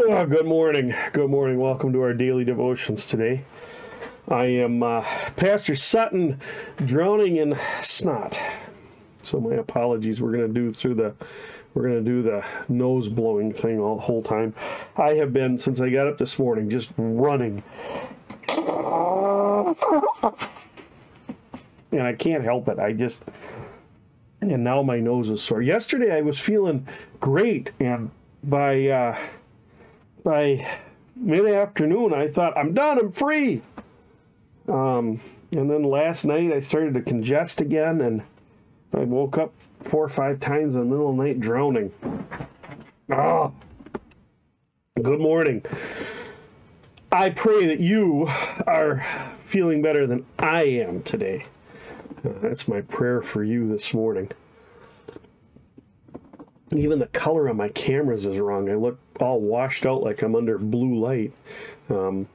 Oh, good morning. Good morning. Welcome to our daily devotions today. I am uh, Pastor Sutton drowning in snot. So my apologies. We're going to do through the we're going to do the nose blowing thing all the whole time. I have been since I got up this morning just running. And I can't help it. I just and now my nose is sore. Yesterday I was feeling great and by uh, by mid afternoon, I thought, I'm done, I'm free. Um, and then last night, I started to congest again, and I woke up four or five times in the middle of the night drowning. Ah, good morning. I pray that you are feeling better than I am today. Uh, that's my prayer for you this morning. Even the color on my cameras is wrong. I look all washed out like I'm under blue light. Um,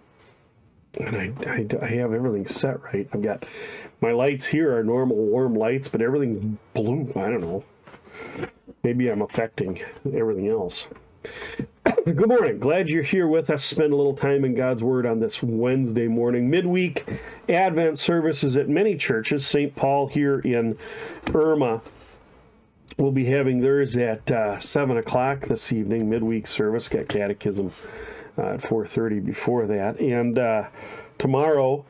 and I, I, I, have everything set right. I've got my lights here are normal warm lights, but everything's blue. I don't know. Maybe I'm affecting everything else. Good morning. Glad you're here with us. Spend a little time in God's Word on this Wednesday morning. Midweek Advent services at many churches. St. Paul here in Irma we'll be having theirs at uh, 7 o'clock this evening, midweek service. Got catechism uh, at 4.30 before that. And uh, tomorrow,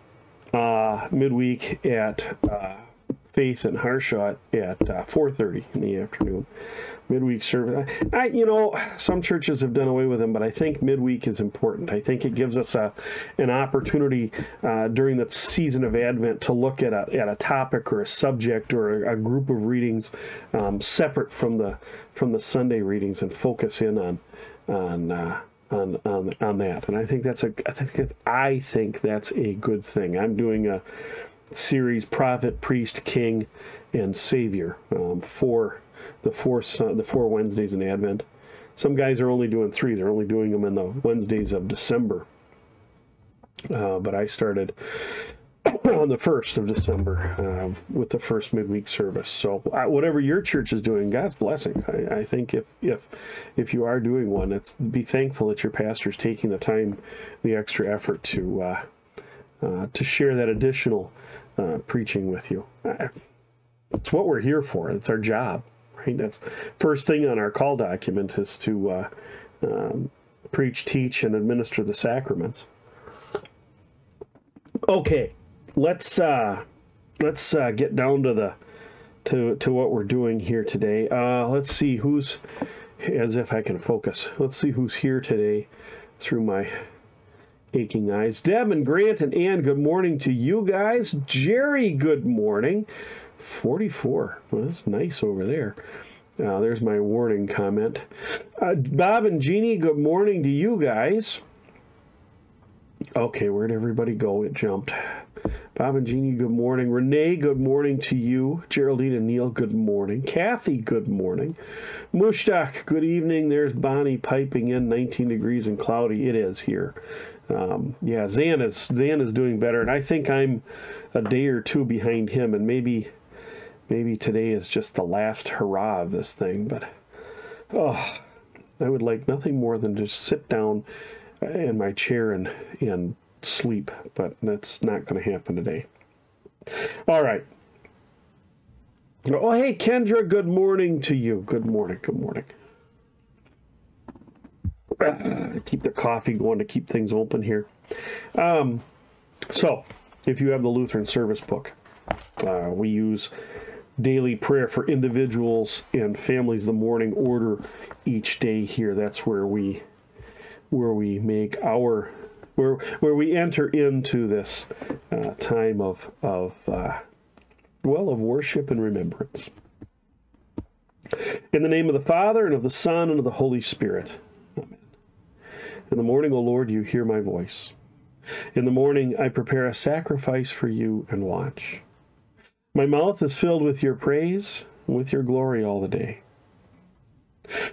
uh, midweek at uh, Faith and Harshaw at 4.30 uh, in the afternoon midweek service. I, you know, some churches have done away with them, but I think midweek is important. I think it gives us a an opportunity uh, during the season of Advent to look at a at a topic or a subject or a, a group of readings um, separate from the from the Sunday readings and focus in on on. Uh, on, on, on that and I think that's a I think I think that's a good thing. I'm doing a series prophet priest king and savior um, for the four the four Wednesdays in Advent. Some guys are only doing three; they're only doing them in the Wednesdays of December. Uh, but I started on the first of December uh, with the first midweek service. So uh, whatever your church is doing, God's blessing. I, I, think if if if you are doing one, it's be thankful that your pastor's taking the time, the extra effort to uh, uh, to share that additional uh, preaching with you. It's what we're here for. It's our job right? That's first thing on our call document is to uh, um, preach, teach, and administer the sacraments. Okay, let's uh, let's uh, get down to the to to what we're doing here today. Uh, let's see who's as if I can focus. Let's see who's here today through my aching eyes. Deb and Grant and Ann, good morning to you guys. Jerry, good morning. 44. Well, that's nice over there. Uh, there's my warning comment. Uh, Bob and Jeannie, good morning to you guys. Okay, where'd everybody go? It jumped. Bob and Jeannie, good morning. Renee, good morning to you. Geraldine and Neil, good morning. Kathy, good morning. Mushtaq, good evening. There's Bonnie piping in 19 degrees and cloudy. It is here. Um, yeah, Zan is, Zan is doing better, and I think I'm a day or two behind him, and maybe maybe today is just the last hurrah of this thing, but oh, I would like nothing more than just sit down in my chair and, and sleep, but that's not going to happen today. All right. Oh, hey, Kendra, good morning to you. Good morning, good morning. Uh, keep the coffee going to keep things open here. Um, so, if you have the Lutheran Service Book, uh, we use daily prayer for individuals and families the morning order each day here that's where we where we make our where where we enter into this uh, time of of uh, well of worship and remembrance. In the name of the father and of the son and of the holy spirit. Amen. In the morning o lord you hear my voice. In the morning i prepare a sacrifice for you and watch. My mouth is filled with your praise, with your glory all the day.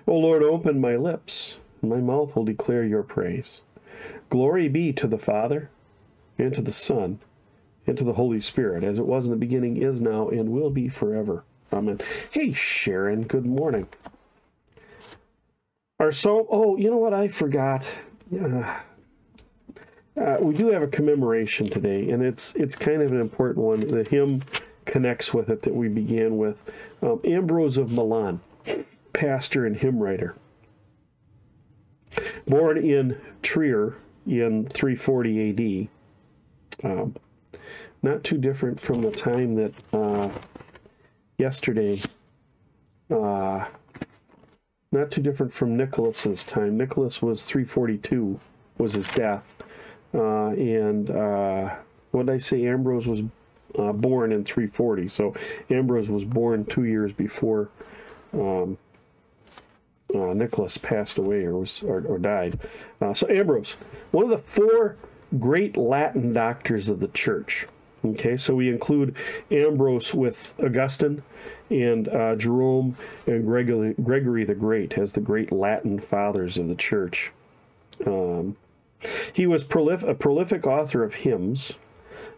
O Lord, open my lips, and my mouth will declare your praise. Glory be to the Father, and to the Son, and to the Holy Spirit, as it was in the beginning, is now, and will be forever. Amen. Hey, Sharon, good morning. Our psalm. Oh, you know what? I forgot. Uh, uh, we do have a commemoration today, and it's it's kind of an important one. The hymn connects with it that we began with. Um, Ambrose of Milan, pastor and hymn writer, born in Trier in 340 AD. Um, not too different from the time that uh, yesterday. Uh, not too different from Nicholas's time. Nicholas was 342 was his death, uh, and uh, what did I say? Ambrose was uh, born in 340. So Ambrose was born two years before um, uh, Nicholas passed away or was or, or died. Uh, so Ambrose, one of the four great Latin doctors of the church. Okay, so we include Ambrose with Augustine and uh, Jerome and Gregory, Gregory the Great as the great Latin fathers of the church. Um, he was prolif- a prolific author of hymns,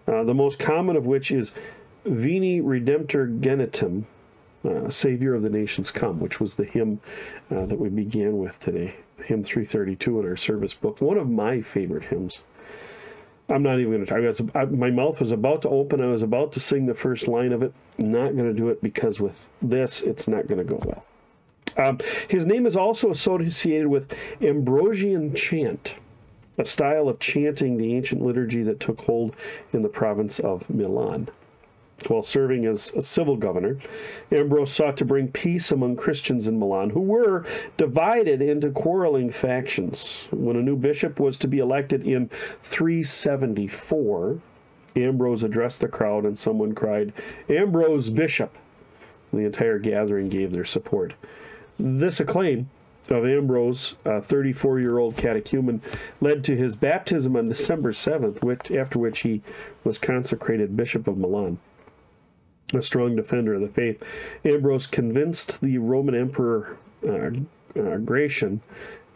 uh, the most common of which is Veni Redemptor Gentium, uh, Savior of the Nations Come, which was the hymn uh, that we began with today, hymn 332 in our service book. One of my favorite hymns. I'm not even going to talk. I was, I, my mouth was about to open. I was about to sing the first line of it. I'm not going to do it because with this, it's not going to go well. Um, his name is also associated with Ambrosian chant, a style of chanting the ancient liturgy that took hold in the province of Milan. While serving as a civil governor, Ambrose sought to bring peace among Christians in Milan, who were divided into quarreling factions. When a new bishop was to be elected in 374, Ambrose addressed the crowd and someone cried, Ambrose Bishop! The entire gathering gave their support. This acclaim of Ambrose, a 34 year old catechumen, led to his baptism on December 7th, which, after which he was consecrated Bishop of Milan a strong defender of the faith. Ambrose convinced the Roman Emperor uh, uh, Gratian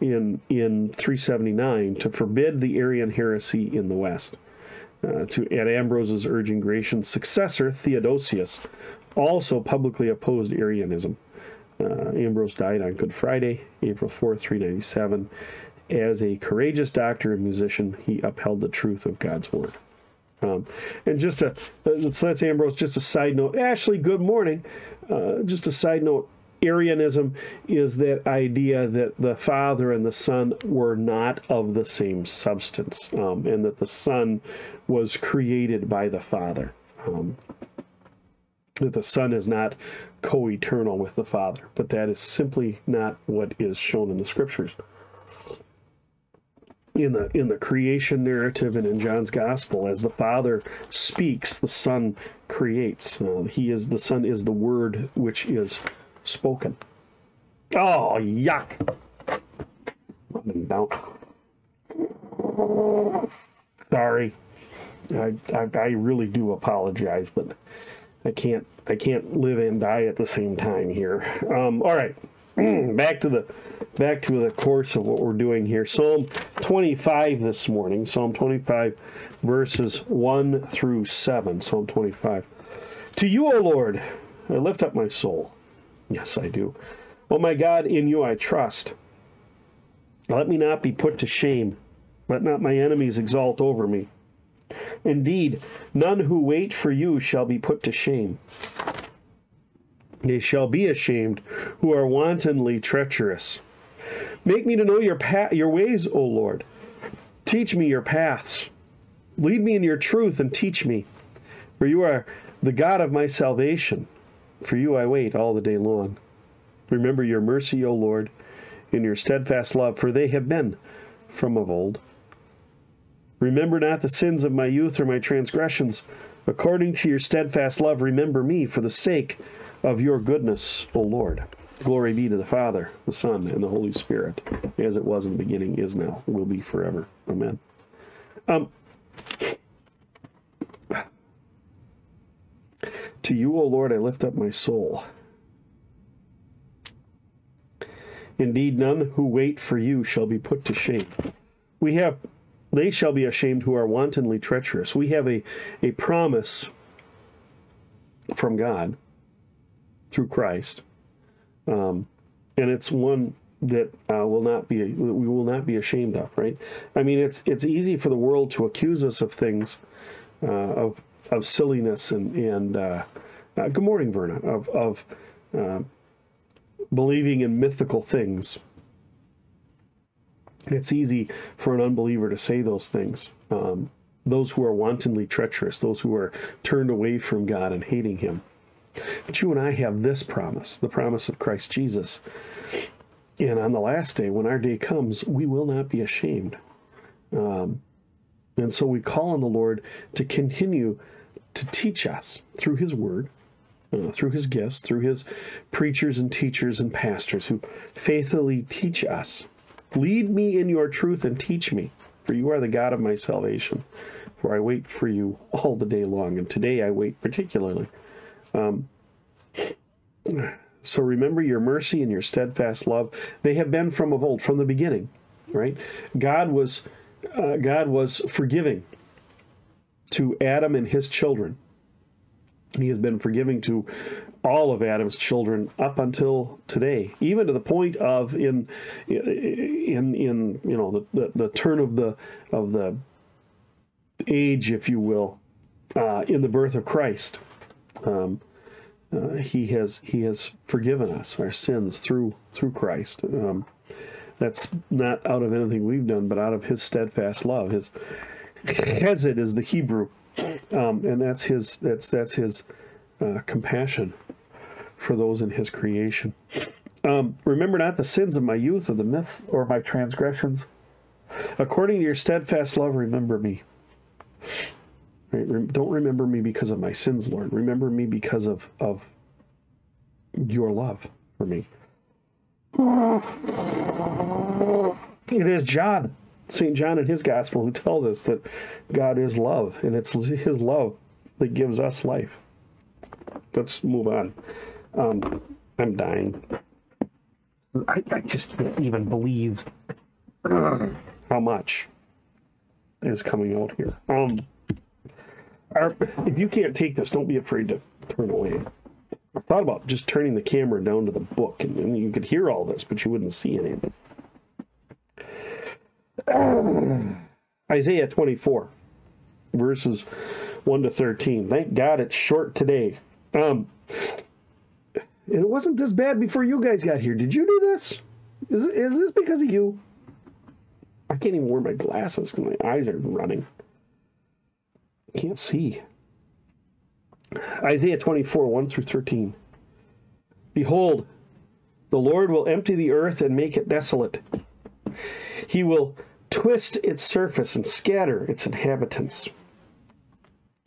in in 379 to forbid the Arian heresy in the West. Uh, to at Ambrose's urging, Gratian's successor Theodosius also publicly opposed Arianism. Uh, Ambrose died on Good Friday, April 4, 397. As a courageous doctor and musician, he upheld the truth of God's word. Um, and just a, uh, so that's Ambrose, just a side note. Ashley, good morning. Uh, just a side note. Arianism is that idea that the Father and the Son were not of the same substance, um, and that the Son was created by the Father. Um, that the Son is not co eternal with the Father, but that is simply not what is shown in the Scriptures in the in the creation narrative and in John's gospel as the father speaks the son creates. Uh, he is the son is the word which is spoken. Oh yuck. Down sorry. I, I, I really do apologize but I can't I can't live and die at the same time here. Um, all right Hmm, back to the back to the course of what we're doing here. Psalm 25 this morning. Psalm 25 verses 1 through 7. Psalm 25. To you, O Lord, I lift up my soul. Yes, I do. O my God, in you I trust. Let me not be put to shame. Let not my enemies exalt over me. Indeed, none who wait for you shall be put to shame. They shall be ashamed who are wantonly treacherous. Make me to know your pa- your ways, O Lord. Teach me your paths. Lead me in your truth and teach me. For you are the God of my salvation. For you I wait all the day long. Remember your mercy, O Lord, in your steadfast love, for they have been from of old. Remember not the sins of my youth or my transgressions. According to your steadfast love, remember me for the sake of your goodness, O Lord. Glory be to the Father, the Son, and the Holy Spirit, as it was in the beginning, is now, will be forever. Amen. Um, to you, O Lord, I lift up my soul. Indeed, none who wait for you shall be put to shame. We have, they shall be ashamed who are wantonly treacherous. We have a, a promise from God through Christ. Um, and it's one that uh, will not be we will not be ashamed of. Right? I mean, it's it's easy for the world to accuse us of things uh, of of silliness and and uh, uh good morning, Verna of of uh, believing in mythical things. It's easy for an unbeliever to say those things. Um, those who are wantonly treacherous, those who are turned away from God and hating Him. But you and I have this promise, the promise of Christ Jesus, and on the last day, when our day comes, we will not be ashamed. Um, and so we call on the Lord to continue to teach us through His Word, uh, through His gifts, through His preachers and teachers and pastors who faithfully teach us. Lead me in your truth and teach me, for you are the God of my salvation. For I wait for you all the day long, and today I wait particularly. Um, so remember your mercy and your steadfast love. They have been from of old, from the beginning, right? God was uh, God was forgiving to Adam and his children. He has been forgiving to all of Adam's children up until today, even to the point of in in in you know the, the, the turn of the of the age, if you will, uh, in the birth of Christ. Um, uh, he has he has forgiven us our sins through through Christ. Um, that's not out of anything we've done, but out of His steadfast love. His Hesed is the Hebrew, um, and that's His that's that's His uh, compassion for those in His creation. Um, remember not the sins of my youth, or the myth, or my transgressions. According to your steadfast love, remember me. Right? Don't remember me because of my sins, Lord. Remember me because of, of your love for me. It is John, St. John in his gospel, who tells us that God is love, and it's his love that gives us life. Let's move on. Um, I'm dying. I, I just can't even believe how much is coming out here. Um, if you can't take this, don't be afraid to turn away. I thought about just turning the camera down to the book, and, and you could hear all this, but you wouldn't see any of it. Isaiah 24, verses 1 to 13. Thank God it's short today. Um, and it wasn't this bad before you guys got here. Did you do this? Is, is this because of you? I can't even wear my glasses because my eyes are running. Can't see. Isaiah 24, 1 through 13. Behold, the Lord will empty the earth and make it desolate. He will twist its surface and scatter its inhabitants.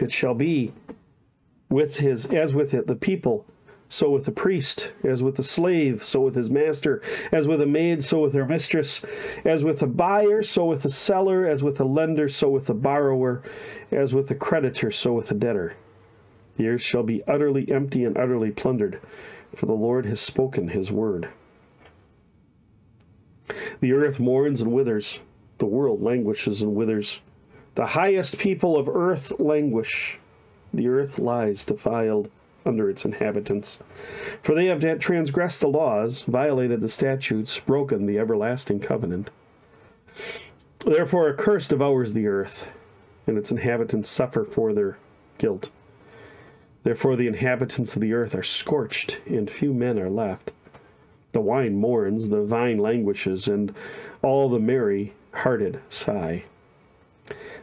It shall be with his as with it the people so with the priest, as with the slave, so with his master, as with a maid, so with her mistress, as with the buyer, so with the seller, as with the lender, so with the borrower, as with the creditor, so with the debtor. The earth shall be utterly empty and utterly plundered, for the Lord has spoken his word. The earth mourns and withers, the world languishes and withers. The highest people of earth languish, the earth lies defiled under its inhabitants. For they have transgressed the laws, violated the statutes, broken the everlasting covenant. Therefore, a curse devours the earth, and its inhabitants suffer for their guilt. Therefore, the inhabitants of the earth are scorched, and few men are left. The wine mourns, the vine languishes, and all the merry hearted sigh.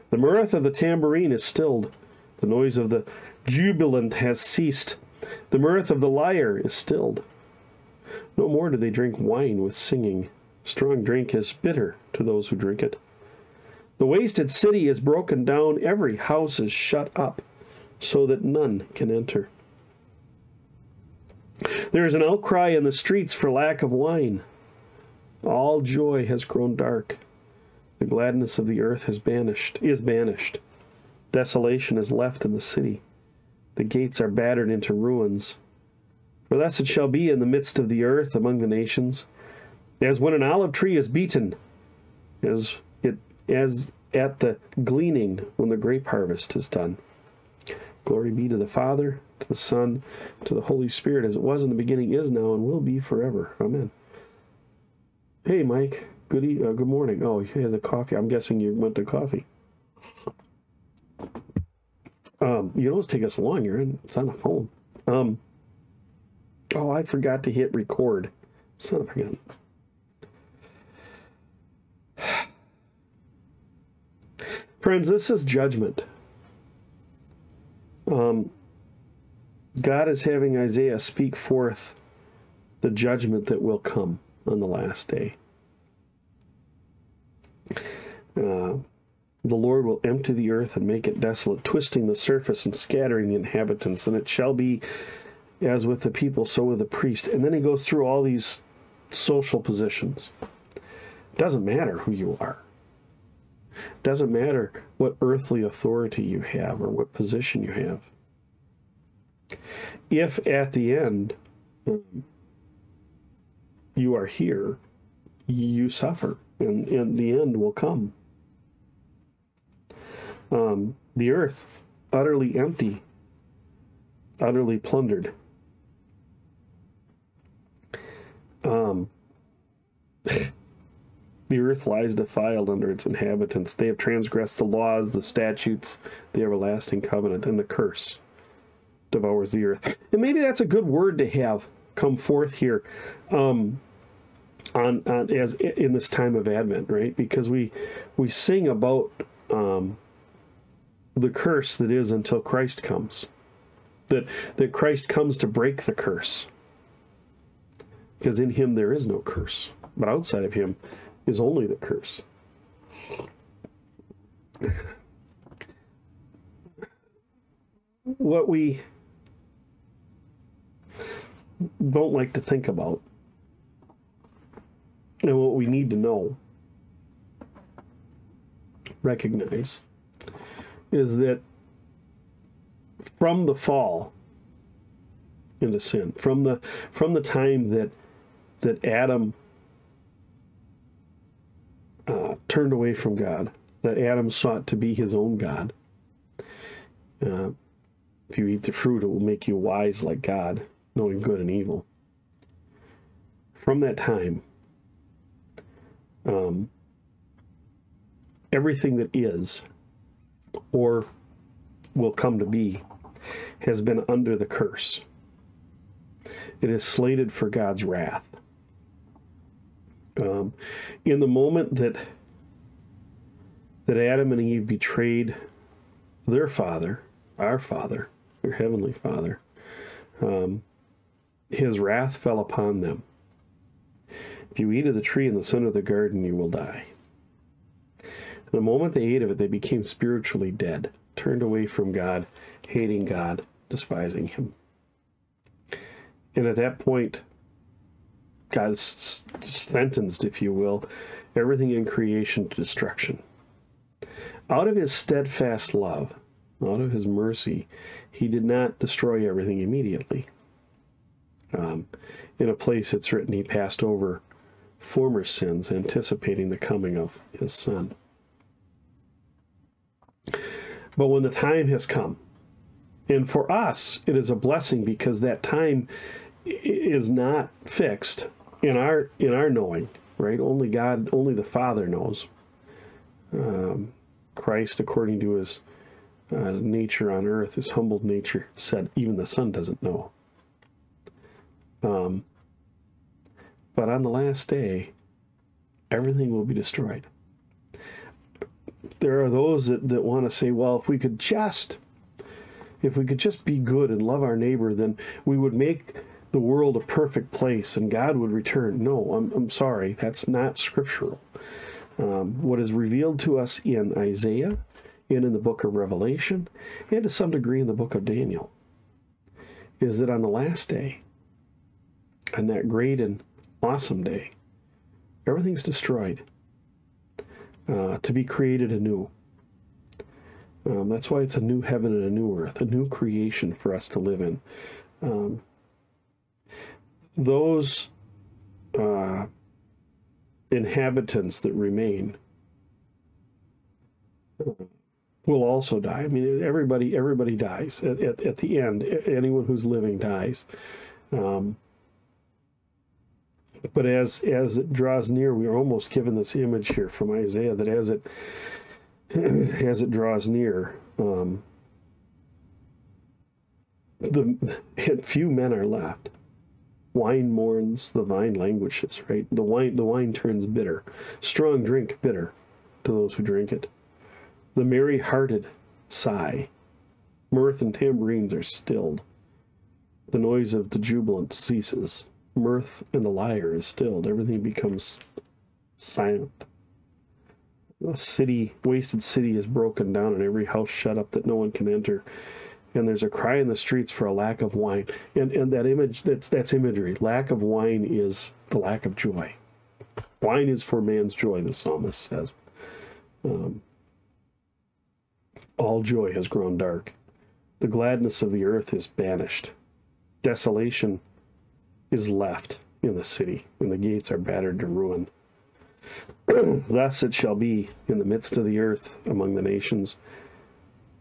The mirth of the tambourine is stilled, the noise of the jubilant has ceased. The mirth of the lyre is stilled. No more do they drink wine with singing. Strong drink is bitter to those who drink it. The wasted city is broken down, every house is shut up, so that none can enter. There is an outcry in the streets for lack of wine. All joy has grown dark. The gladness of the earth has banished, is banished. Desolation is left in the city. The gates are battered into ruins. For thus it shall be in the midst of the earth among the nations, as when an olive tree is beaten, as it as at the gleaning when the grape harvest is done. Glory be to the Father, to the Son, to the Holy Spirit, as it was in the beginning, is now, and will be forever. Amen. Hey, Mike. Good e- uh, good morning. Oh, you had the coffee. I'm guessing you went to coffee. Um, you always take us long. You're in. It's on the phone. Um. Oh, I forgot to hit record. Son of a. Friends, this is judgment. Um, God is having Isaiah speak forth the judgment that will come on the last day. Uh, the Lord will empty the earth and make it desolate, twisting the surface and scattering the inhabitants. And it shall be as with the people, so with the priest. And then he goes through all these social positions. Doesn't matter who you are. Doesn't matter what earthly authority you have or what position you have. If at the end you are here, you suffer, and, and the end will come. Um, the earth, utterly empty, utterly plundered. Um, the earth lies defiled under its inhabitants. They have transgressed the laws, the statutes, the everlasting covenant, and the curse devours the earth. And maybe that's a good word to have come forth here um, on, on as in this time of Advent, right? Because we we sing about um, the curse that is until Christ comes. That that Christ comes to break the curse. Because in him there is no curse. But outside of him is only the curse. What we don't like to think about and what we need to know, recognize, is that from the fall into sin, from the from the time that that Adam uh, turned away from God, that Adam sought to be his own God. Uh, if you eat the fruit, it will make you wise like God, knowing good and evil. From that time, um, everything that is or will come to be has been under the curse. It is slated for God's wrath. Um, in the moment that that Adam and Eve betrayed their father, our father, their heavenly father, um, his wrath fell upon them. If you eat of the tree in the center of the garden, you will die. The moment they ate of it, they became spiritually dead, turned away from God, hating God, despising Him. And at that point, God sentenced, if you will, everything in creation to destruction. Out of his steadfast love, out of his mercy, he did not destroy everything immediately. Um, in a place it's written, he passed over former sins, anticipating the coming of his son. But when the time has come, and for us, it is a blessing because that time is not fixed in our in our knowing, right? Only God, only the Father knows. Um, Christ, according to his uh, nature on earth, his humbled nature, said, even the Son doesn't know. Um, but on the last day, everything will be destroyed. There are those that, that want to say, well, if we could just, if we could just be good and love our neighbor, then we would make the world a perfect place and God would return. No, I'm, I'm sorry, that's not scriptural. Um, what is revealed to us in Isaiah and in the book of Revelation, and to some degree in the book of Daniel, is that on the last day, on that great and awesome day. Everything's destroyed uh, to be created anew. Um, that's why it's a new heaven and a new earth, a new creation for us to live in. Um, those uh, inhabitants that remain uh, will also die. I mean, everybody everybody dies at, at, at the end. Anyone who's living dies. Um, But as as it draws near, we are almost given this image here from Isaiah that as it as it draws near, um, the few men are left. Wine mourns, the vine languishes. Right, the wine the wine turns bitter. Strong drink bitter to those who drink it. The merry-hearted sigh. Mirth and tambourines are stilled. The noise of the jubilant ceases. Mirth and the lyre is stilled. Everything becomes silent. The city, wasted city, is broken down, and every house shut up that no one can enter. And there's a cry in the streets for a lack of wine. And and that image, that's that's imagery. Lack of wine is the lack of joy. Wine is for man's joy, the psalmist says. Um, all joy has grown dark. The gladness of the earth is banished. Desolation is left in the city, and the gates are battered to ruin. Thus it shall be in the midst of the earth among the nations.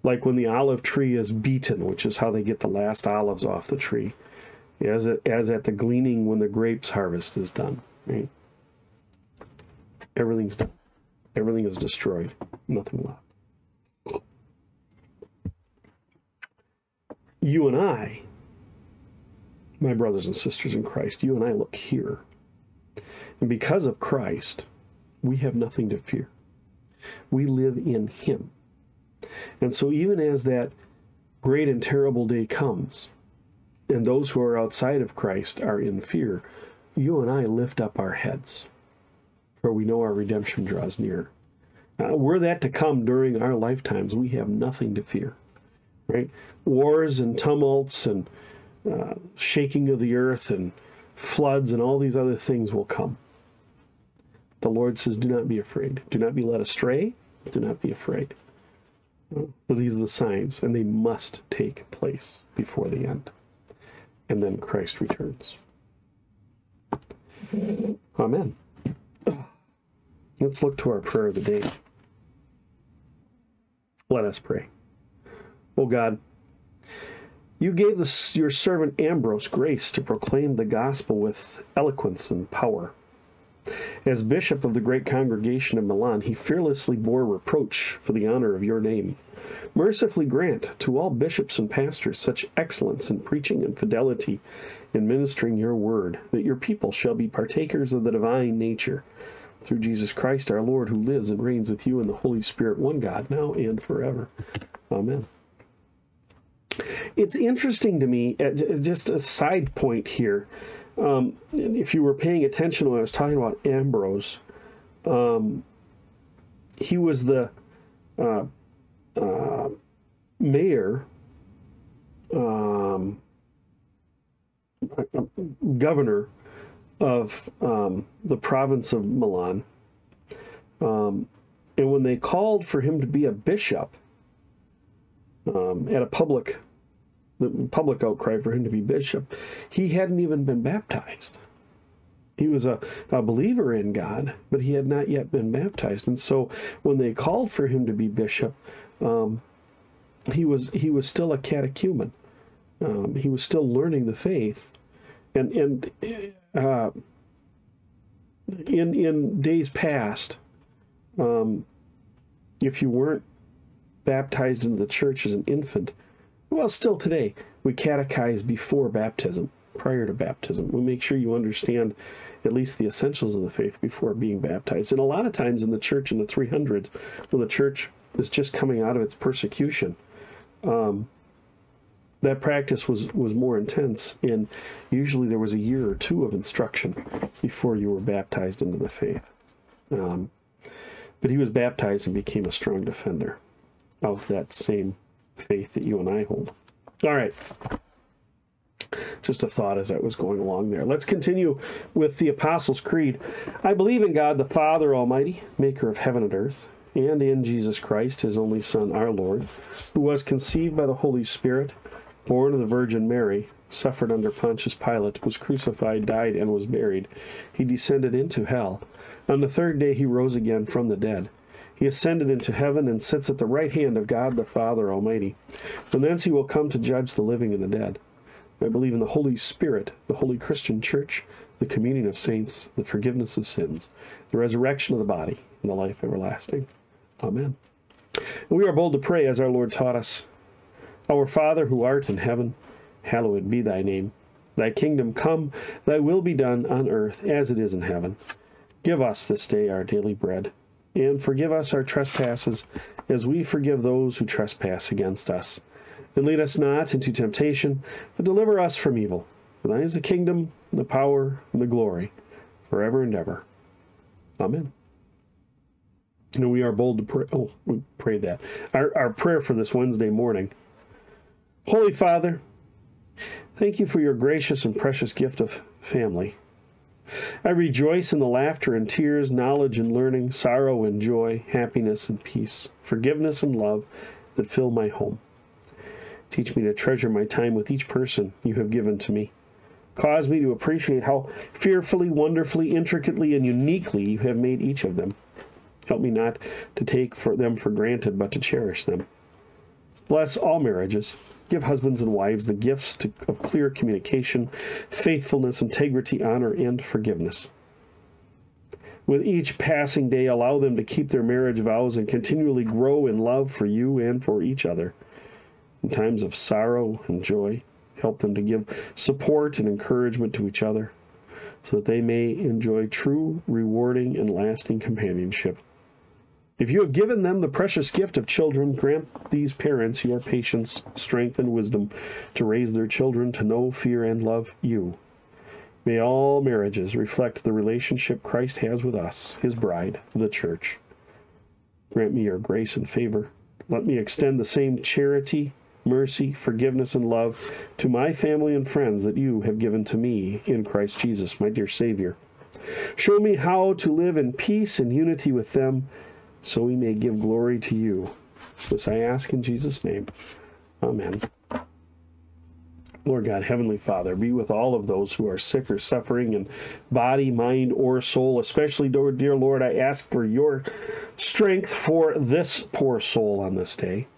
Like when the olive tree is beaten, which is how they get the last olives off the tree, as, it, as at the gleaning when the grapes harvest is done. Right? Everything's done. Everything is destroyed. Nothing left. You and I, my brothers and sisters in Christ, you and I look here. And because of Christ, we have nothing to fear. We live in Him. And so, even as that great and terrible day comes, and those who are outside of Christ are in fear, you and I lift up our heads for we know our redemption draws near. Uh, were that to come during our lifetimes, we have nothing to fear. Right? Wars and tumults and uh, shaking of the earth and floods and all these other things will come. The Lord says, Do not be afraid. Do not be led astray. Do not be afraid. Well, these are the signs, and they must take place before the end. And then Christ returns. Amen. Let's look to our prayer of the day. Let us pray. Oh God, you gave your servant Ambrose grace to proclaim the gospel with eloquence and power. As bishop of the great congregation of Milan, he fearlessly bore reproach for the honor of your name. Mercifully grant to all bishops and pastors such excellence in preaching and fidelity in ministering your word, that your people shall be partakers of the divine nature through Jesus Christ our Lord, who lives and reigns with you in the Holy Spirit, one God, now and forever. Amen. It's interesting to me, uh, just a side point here. Um, if you were paying attention when I was talking about Ambrose, um, he was the uh, uh, mayor, um, uh, governor of um, the province of Milan. Um, and when they called for him to be a bishop um, at a public the public outcry for him to be bishop, he hadn't even been baptized. He was a, a believer in God, but he had not yet been baptized. And so when they called for him to be bishop, um, he was he was still a catechumen. Um, he was still learning the faith, and and uh, in in days past, um, if you weren't baptized into the church as an infant, well, still today we catechize before baptism, prior to baptism. We make sure you understand at least the essentials of the faith before being baptized. And a lot of times in the church in the 300s, when the church is just coming out of its persecution, um, that practice was was more intense and usually there was a year or two of instruction before you were baptized into the faith um, but he was baptized and became a strong defender of that same faith that you and i hold all right just a thought as I was going along there. Let's continue with the Apostles' Creed. I believe in God the Father Almighty, maker of heaven and earth, and in Jesus Christ, his only Son, our Lord, who was conceived by the Holy Spirit born of the Virgin Mary, suffered under Pontius Pilate, was crucified, died, and was buried. He descended into hell. On the third day he rose again from the dead. He ascended into heaven and sits at the right hand of God the Father Almighty. From thence he will come to judge the living and the dead. I believe in the Holy Spirit, the holy Christian Church, the communion of saints, the forgiveness of sins, the resurrection of the body, and the life everlasting. Amen. And we are bold to pray as our Lord taught us. Our Father who art in heaven, hallowed be thy name. Thy kingdom come, thy will be done on earth as it is in heaven. Give us this day our daily bread, and forgive us our trespasses as we forgive those who trespass against us. And lead us not into temptation, but deliver us from evil. For thine is the kingdom, the power, and the glory, forever and ever. Amen. And we are bold to pray. Oh, we prayed that. Our, our prayer for this Wednesday morning. Holy Father, thank you for your gracious and precious gift of family. I rejoice in the laughter and tears, knowledge and learning, sorrow and joy, happiness and peace, forgiveness and love that fill my home. Teach me to treasure my time with each person you have given to me. Cause me to appreciate how fearfully, wonderfully, intricately, and uniquely you have made each of them. Help me not to take for them for granted, but to cherish them. Bless all marriages. Give husbands and wives the gifts to, of clear communication, faithfulness, integrity, honor, and forgiveness. With each passing day, allow them to keep their marriage vows and continually grow in love for you and for each other. In times of sorrow and joy, help them to give support and encouragement to each other so that they may enjoy true, rewarding, and lasting companionship. If you have given them the precious gift of children, grant these parents your patience, strength, and wisdom to raise their children to know, fear, and love you. May all marriages reflect the relationship Christ has with us, his bride, the church. Grant me your grace and favor. Let me extend the same charity, mercy, forgiveness, and love to my family and friends that you have given to me in Christ Jesus, my dear Savior. Show me how to live in peace and unity with them so we may give glory to you. This I ask in Jesus' name. Amen. Lord God, Heavenly Father, be with all of those who are sick or suffering in body, mind, or soul. Especially, dear Lord, I ask for your strength for this poor soul on this day,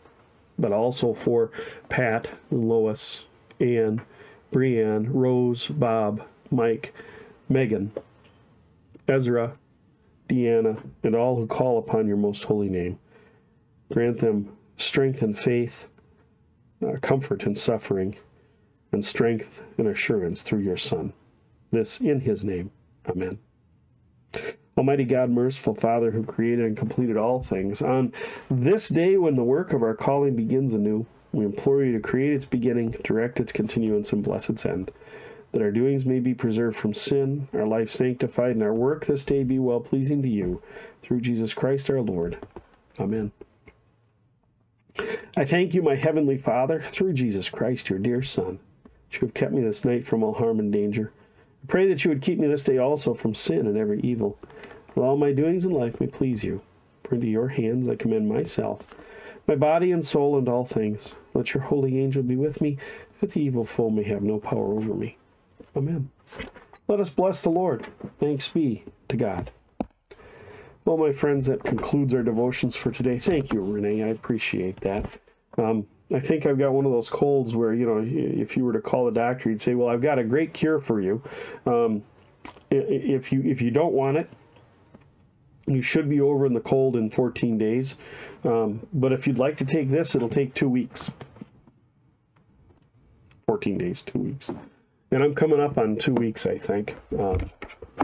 but also for Pat, Lois, Anne, Brianne, Rose, Bob, Mike, Megan, Ezra, Deanna, and all who call upon your most holy name. Grant them strength and faith, uh, comfort in suffering, and strength and assurance through your Son. This in his name. Amen. Almighty God, merciful Father, who created and completed all things, on this day when the work of our calling begins anew, we implore you to create its beginning, direct its continuance, and bless its end that our doings may be preserved from sin, our life sanctified, and our work this day be well pleasing to you, through Jesus Christ our Lord. Amen. I thank you, my heavenly Father, through Jesus Christ, your dear Son, that you have kept me this night from all harm and danger. I pray that you would keep me this day also from sin and every evil, that all my doings in life may please you. For into your hands I commend myself, my body and soul, and all things. Let your holy angel be with me, that the evil foe may have no power over me. Amen. Let us bless the Lord. Thanks be to God. Well, my friends, that concludes our devotions for today. Thank you, Renee. I appreciate that. Um, I think I've got one of those colds where, you know, if you were to call the doctor, he'd say, well, I've got a great cure for you. Um, if you if you don't want it, you should be over in the cold in 14 days. Um, but if you'd like to take this, it'll take two weeks. 14 days, two weeks and I'm coming up on two weeks, I think. Um,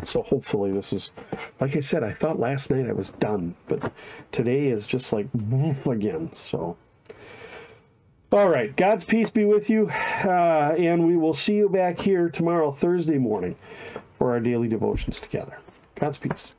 so hopefully this is, like I said, I thought last night I was done, but today is just like again. So, all right, God's peace be with you, uh, and we will see you back here tomorrow, Thursday morning, for our daily devotions together. God's peace.